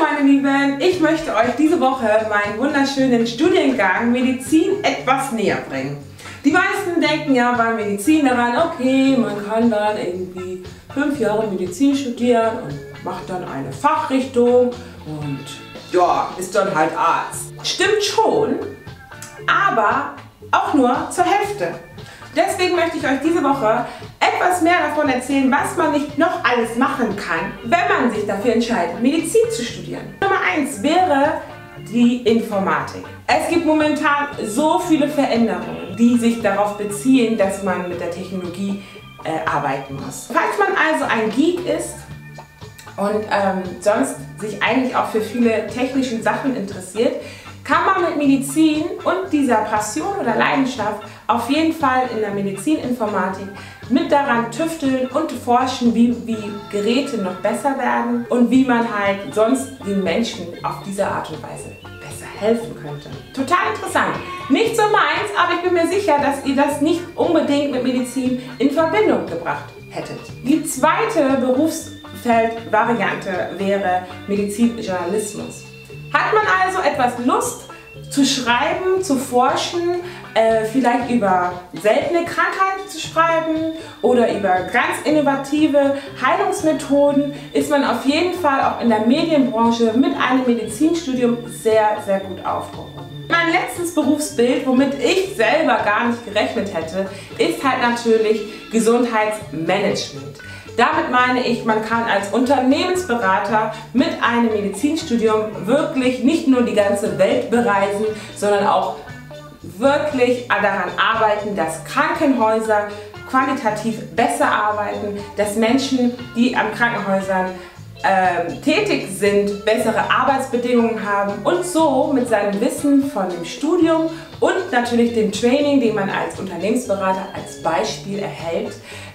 meine Lieben, ich möchte euch diese Woche meinen wunderschönen Studiengang Medizin etwas näher bringen. Die meisten denken ja bei Medizin daran, okay, man kann dann irgendwie fünf Jahre Medizin studieren und macht dann eine Fachrichtung und ja, ist dann halt Arzt. Stimmt schon, aber auch nur zur Hälfte. Deswegen möchte ich euch diese Woche etwas mehr davon erzählen, was man nicht noch alles machen kann, wenn man sich dafür entscheidet, Medizin zu studieren. Nummer 1 wäre die Informatik. Es gibt momentan so viele Veränderungen, die sich darauf beziehen, dass man mit der Technologie äh, arbeiten muss. Falls man also ein Geek ist und ähm, sonst sich eigentlich auch für viele technische Sachen interessiert, Medizin und dieser Passion oder Leidenschaft auf jeden Fall in der Medizininformatik mit daran tüfteln und forschen, wie, wie Geräte noch besser werden und wie man halt sonst den Menschen auf diese Art und Weise besser helfen könnte. Total interessant. Nicht so meins, aber ich bin mir sicher, dass ihr das nicht unbedingt mit Medizin in Verbindung gebracht hättet. Die zweite Berufsfeldvariante wäre Medizinjournalismus. Hat man also etwas Lust zu schreiben, zu forschen, äh, vielleicht über seltene Krankheiten zu schreiben oder über ganz innovative Heilungsmethoden, ist man auf jeden Fall auch in der Medienbranche mit einem Medizinstudium sehr, sehr gut aufgehoben. Mein letztes Berufsbild, womit ich selber gar nicht gerechnet hätte, ist halt natürlich Gesundheitsmanagement. Damit meine ich, man kann als Unternehmensberater mit einem Medizinstudium wirklich nicht nur die ganze Welt bereisen, sondern auch wirklich daran arbeiten, dass Krankenhäuser qualitativ besser arbeiten, dass Menschen, die an Krankenhäusern ähm, tätig sind, bessere Arbeitsbedingungen haben und so mit seinem Wissen von dem Studium und natürlich dem Training, den man als Unternehmensberater als Beispiel erhält,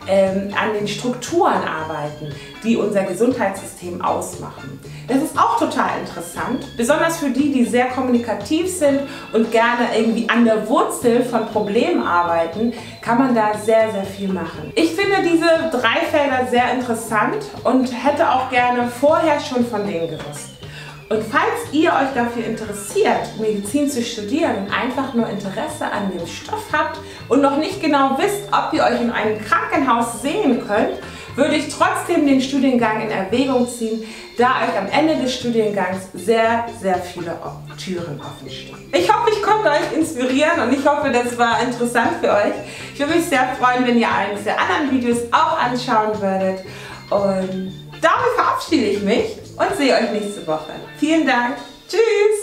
ähm, an den Strukturen arbeiten, die unser Gesundheitssystem ausmachen. Das ist auch total interessant, besonders für die, die sehr kommunikativ sind und gerne irgendwie an der Wurzel von Problemen arbeiten, kann man da sehr, sehr viel machen. Ich finde diese drei Felder sehr interessant und hätte auch gerne vorher schon von denen gewusst. Und falls ihr euch dafür interessiert, Medizin zu studieren einfach nur Interesse an dem Stoff habt und noch nicht genau wisst, ob ihr euch in einem Krankenhaus sehen könnt, würde ich trotzdem den Studiengang in Erwägung ziehen, da euch am Ende des Studiengangs sehr, sehr viele Türen offen stehen. Ich hoffe, ich konnte euch inspirieren und ich hoffe, das war interessant für euch. Ich würde mich sehr freuen, wenn ihr eines der anderen Videos auch anschauen würdet. Und damit verabschiede ich mich und sehe euch nächste Woche. Vielen Dank. Tschüss.